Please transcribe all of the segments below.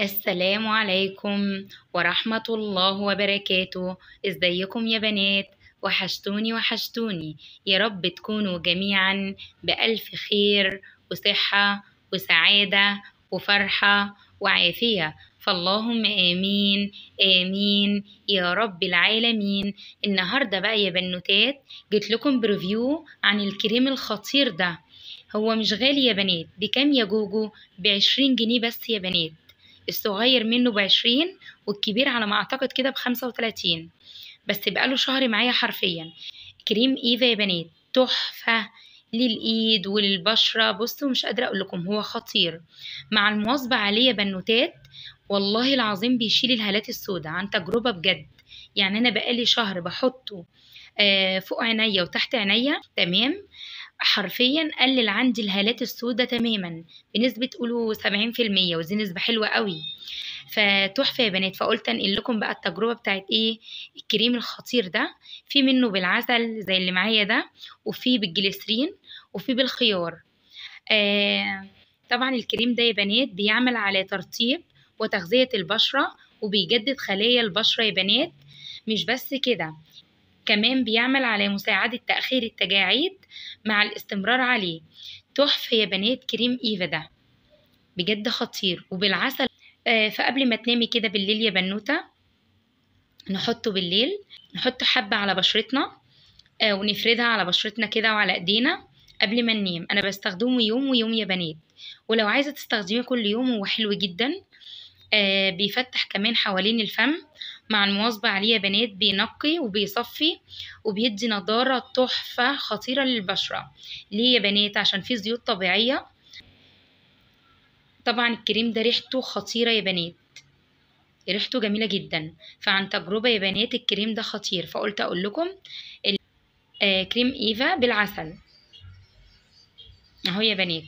السلام عليكم ورحمة الله وبركاته. إزيكم يا بنات؟ وحشتوني وحشتوني. يا رب تكونوا جميعا بألف خير وصحة وسعادة وفرحة وعافية. فاللهم آمين آمين يا رب العالمين. النهاردة بقى يا بنوتات جيت لكم بريفيو عن الكريم الخطير ده. هو مش غالي يا بنات بكام يا جوجو؟ بعشرين جنيه بس يا بنات. الصغير منه بعشرين والكبير على ما أعتقد كده بخمسة وتلاتين. بس بقاله شهر معايا حرفيا. كريم إيفا يا بنات تحفة للإيد وللبشرة بصوا مش قادرة أقول لكم هو خطير. مع المواظبة عليه يا بنوتات والله العظيم بيشيل الهالات السوداء عن تجربة بجد. يعني أنا بقالي شهر بحطه آه فوق عينيا وتحت عينيا تمام؟ حرفيا قلل عندي الهالات السوداء تماما بنسبة قولوا سبعين في المية ودي نسبة حلوة قوي. فتحفة يا بنات فقلت أنقل لكم بقى التجربة بتاعت إيه الكريم الخطير ده. في منه بالعسل زي اللي معايا ده وفي بالجليسرين وفي بالخيار. آه طبعا الكريم ده يا بنات بيعمل على ترطيب وتغذية البشرة وبيجدد خلايا البشرة يا بنات. مش بس كده كمان بيعمل على مساعدة تأخير التجاعيد مع الاستمرار عليه. تحفة يا بنات كريم إيفا ده. بجد خطير. وبالعسل آه فقبل ما تنامي كده بالليل يا بنوتة نحطه بالليل. نحط حبة على بشرتنا آه ونفردها على بشرتنا كده وعلى إيدينا قبل ما ننام. أنا بستخدمه يوم ويوم يا بنات. ولو عايزة تستخدميه كل يوم هو حلو جدا. بيفتح كمان حوالين الفم مع المواظبة عليه يا بنات بينقي وبيصفي وبيدي نضارة تحفة خطيرة للبشرة. ليه يا بنات؟ عشان فيه زيوت طبيعية. طبعا الكريم ده ريحته خطيرة يا بنات. ريحته جميلة جدا. فعن تجربة يا بنات الكريم ده خطير. فقلت أقول لكم آه كريم إيفا بالعسل. أهو يا بنات.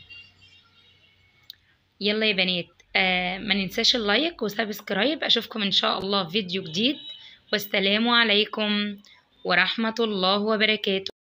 يلا يا بنات. آه ما ننساش ال like و subscribe أشوفكم إن شاء الله في فيديو جديد. والسلام عليكم ورحمة الله وبركاته.